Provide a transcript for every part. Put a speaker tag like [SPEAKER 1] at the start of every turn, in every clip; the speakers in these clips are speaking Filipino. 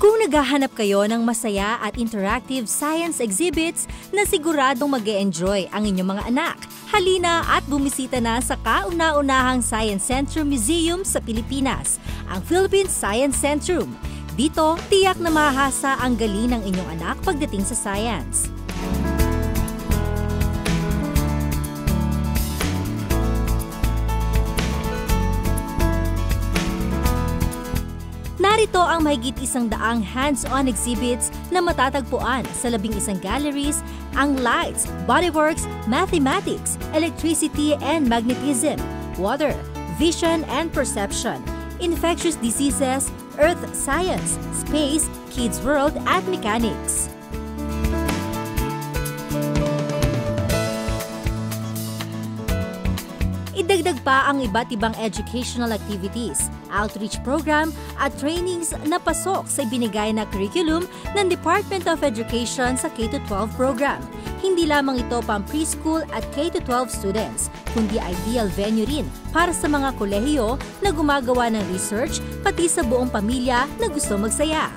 [SPEAKER 1] Kung naghahanap kayo ng masaya at interactive science exhibits na siguradong mag enjoy ang inyong mga anak, halina at bumisita na sa kauna-unahang Science Centrum Museum sa Pilipinas, ang Philippine Science Centrum. Dito, tiyak na mahasa ang galing ng inyong anak pagdating sa science. Narito ang mahigit isang daang hands-on exhibits na matatagpuan sa labing isang galleries, ang lights, bodyworks, mathematics, electricity and magnetism, water, vision and perception, infectious diseases, earth science, space, kids world at mechanics. Idagdag pa ang iba't ibang educational activities, outreach program at trainings na pasok sa ibinigay na curriculum ng Department of Education sa K-12 program. Hindi lamang ito pang preschool at K-12 students, kundi ideal venue rin para sa mga kolehiyo na gumagawa ng research pati sa buong pamilya na gusto magsaya.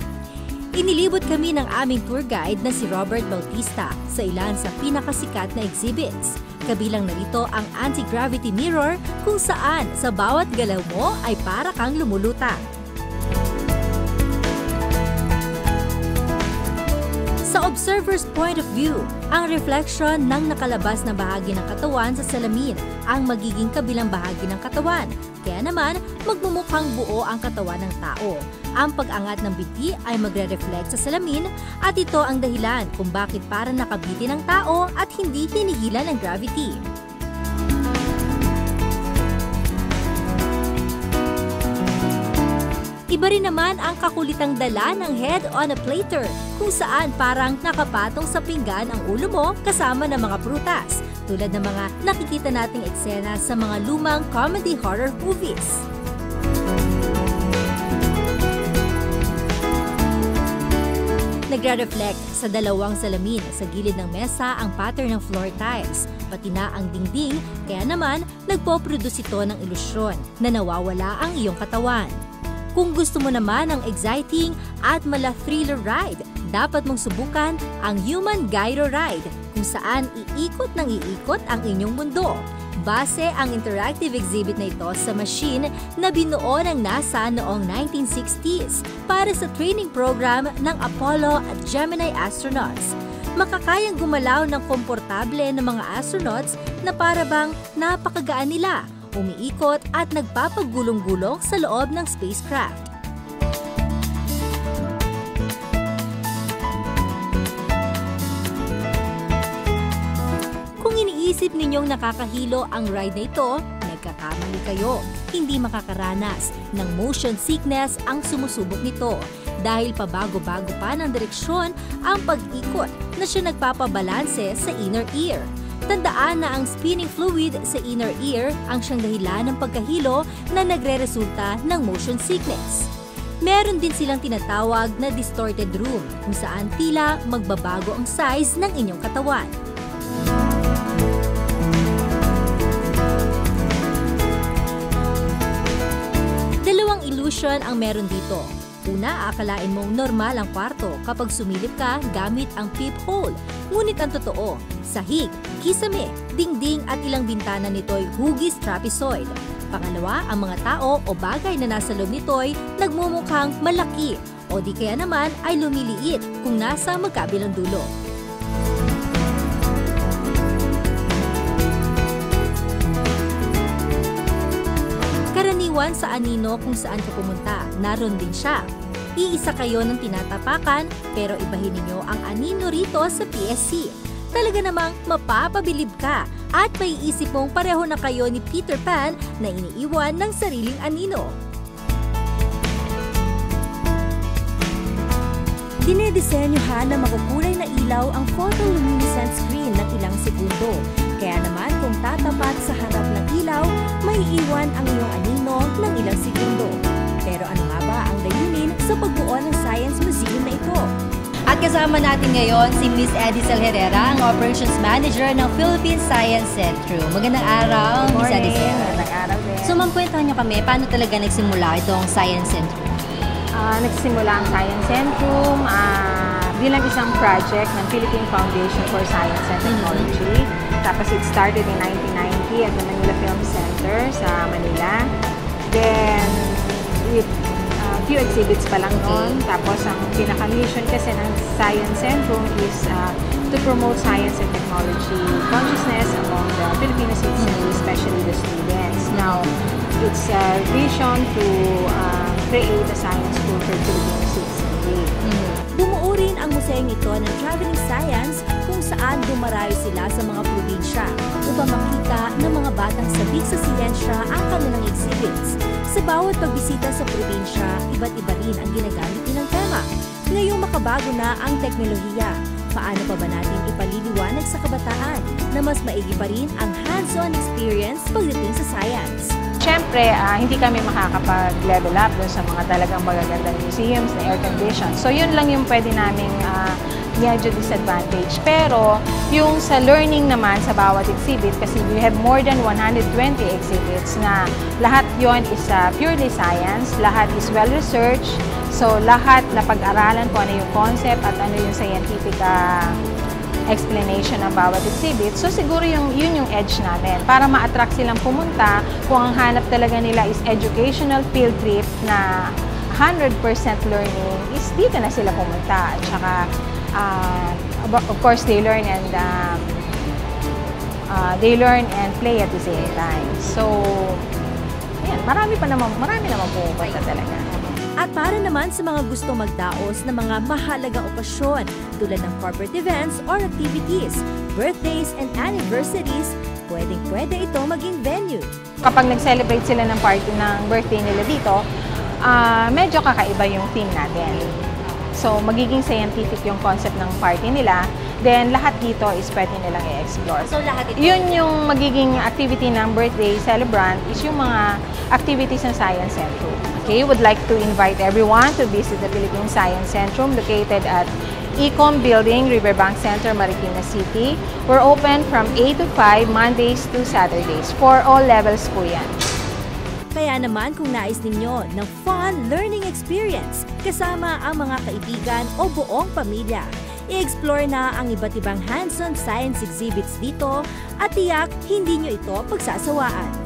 [SPEAKER 1] Inilibot kami ng aming tour guide na si Robert Bautista sa ilan sa pinakasikat na exhibits. Kabilang narito ang anti-gravity mirror kung saan sa bawat galaw mo ay para kang lumulutang. Sa observer's point of view, ang reflection ng nakalabas na bahagi ng katawan sa salamin ang magiging kabilang bahagi ng katawan. Kaya naman, magmumukhang buo ang katawan ng tao. Ang pag-angat ng biti ay magre-reflect sa salamin at ito ang dahilan kung bakit para nakabiti ng tao at hindi hinihila ng gravity. Iba rin naman ang kakulitang dala ng head on a platter kung saan parang nakapatong sa pinggan ang ulo mo kasama ng mga prutas tulad ng mga nakikita nating eksena sa mga lumang comedy horror movies. Nagre-reflect sa dalawang salamin sa gilid ng mesa ang pattern ng floor tiles, pati na ang dingding, kaya naman nagpo-produce ito ng ilusyon na nawawala ang iyong katawan. Kung gusto mo naman ng exciting at mala thriller ride, dapat mong subukan ang Human Gyro Ride kung saan iikot ng iikot ang inyong mundo. Base ang interactive exhibit na ito sa machine na binuo ng NASA noong 1960s para sa training program ng Apollo at Gemini astronauts. Makakayang gumalaw ng komportable ng mga astronauts na parabang napakagaan nila umiikot at nagpapagulong-gulong sa loob ng spacecraft. Kung iniisip ninyong nakakahilo ang ride na ito, nagkakamali kayo. Hindi makakaranas ng motion sickness ang sumusubok nito dahil pabago-bago pa ng direksyon ang pag-ikot na siya nagpapabalanse sa inner ear. Tandaan na ang spinning fluid sa inner ear ang siyang dahilan ng pagkahilo na nagre-resulta ng motion sickness. Meron din silang tinatawag na distorted room kung saan tila magbabago ang size ng inyong katawan. Illusion ang meron dito. Una, akalain mong normal ang kwarto kapag sumilip ka gamit ang peephole. Ngunit ang totoo, sahig, kisame, dingding at ilang bintana nito'y hugis trapezoid. Pangalawa, ang mga tao o bagay na nasa loob nito'y nagmumukhang malaki o di kaya naman ay lumiliit kung nasa magkabilang dulo. Karaniwan sa anino kung saan ka pumunta, naroon din siya. Iisa kayo ng tinatapakan pero ibahin ninyo ang anino rito sa PSC. Talaga namang mapapabilib ka at may isip mong pareho na kayo ni Peter Pan na iniiwan ng sariling anino. Dinedesenyohan na makukulay na ilaw ang photoluminescent screen ng ilang segundo. Kaya naman kung tatapat sa harap ng ilaw, may iwan ang kasama natin ngayon si Miss Edisel Herrera, ang Operations Manager ng Philippine Science Centrum. Magandang araw, Miss Edisel.
[SPEAKER 2] Magandang araw din.
[SPEAKER 1] So, ma'am, kwentuhan niyo kami, paano talaga nagsimula itong Science Centrum?
[SPEAKER 2] Ah, ah, nagsimula ang Science Centrum ah, bilang isang project ng Philippine Foundation for Science and Technology. Tapos it started in 1990 at the Manila Film Center sa Manila. Then, uh, few exhibits pa lang noon. Tapos, ang pinaka-mission kasi ng Science Centrum is uh, to promote science and technology consciousness among the Filipino citizenry, especially the students. Now, it's a vision to uh, create a science school for Filipino citizenry.
[SPEAKER 1] Bumuo rin ang museong ito ng Traveling Science kung saan dumarayo sila sa mga probinsya upang makita ng mga batang sabik sa siyensya ang kanilang. Sa bawat pagbisita sa probinsya, iba't iba rin ang ginagamit nilang tema. Ngayong makabago na ang teknolohiya, paano pa ba natin ipaliliwanag sa kabataan na mas maigi pa rin ang hands-on experience pagdating sa science?
[SPEAKER 2] Siyempre, ah, hindi kami makakapag-level up dun sa mga talagang magagandang museums na air-conditioned. So, yun lang yung pwede naming uh, medyo disadvantage. Pero, yung sa learning naman sa bawat exhibit, kasi we have more than 120 exhibits na lahat yon is uh, purely science, lahat is well-researched, so lahat na pag-aralan kung ano yung concept at ano yung scientific uh, explanation ng bawat exhibit. So siguro yung, yun yung edge namin para ma-attract silang pumunta kung ang hanap talaga nila is educational field trip na 100% learning is dito na sila pumunta. At saka, uh, of course, they learn and um, uh, they learn and play at the same time. So, yan, marami pa naman, marami naman pumupunta talaga.
[SPEAKER 1] At para naman sa mga gusto magdaos ng mga mahalagang okasyon tulad ng corporate events or activities, birthdays and anniversaries, pwedeng-pwede ito maging venue.
[SPEAKER 2] Kapag nag-celebrate sila ng party ng birthday nila dito, uh, medyo kakaiba yung theme natin. So, magiging scientific yung concept ng party nila. Then, lahat dito is pwede nilang i-explore.
[SPEAKER 1] So, lahat ito?
[SPEAKER 2] Yun yung magiging activity ng birthday celebrant is yung mga activities ng Science Centrum. Okay, would like to invite everyone to visit the Philippine Science Centrum located at Ecom Building, Riverbank Center, Marikina City. We're open from 8 to 5, Mondays to Saturdays. For all levels po yan.
[SPEAKER 1] Kaya naman kung nais ninyo ng fun learning experience kasama ang mga kaibigan o buong pamilya, i-explore na ang iba't ibang hands-on science exhibits dito at tiyak hindi nyo ito pagsasawaan.